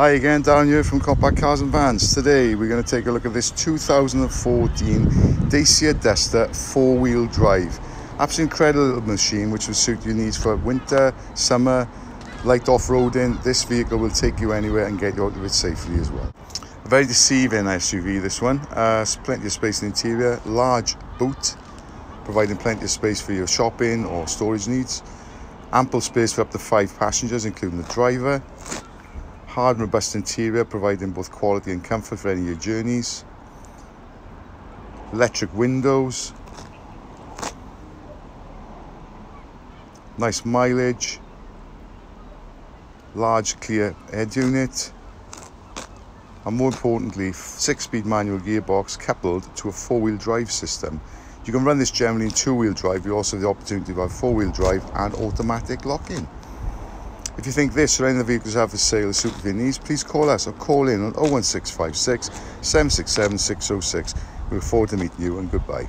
Hi again, Darren here from Compact Cars and Vans. Today we're going to take a look at this 2014 Dacia Duster four-wheel drive. Absolutely incredible little machine which will suit your needs for winter, summer, light off-roading. This vehicle will take you anywhere and get you out of it safely as well. A very deceiving SUV this one. Uh, plenty of space in the interior, large boot, providing plenty of space for your shopping or storage needs. Ample space for up to five passengers including the driver hard and robust interior providing both quality and comfort for any of your journeys. Electric windows. Nice mileage. Large clear head unit. And more importantly six-speed manual gearbox coupled to a four-wheel drive system. You can run this generally in two-wheel drive. You also have the opportunity to have four-wheel drive and automatic lock-in if you think this or any of the vehicles have for sale is suited your needs, please call us or call in on 01656 767 606. We look forward to meeting you and goodbye.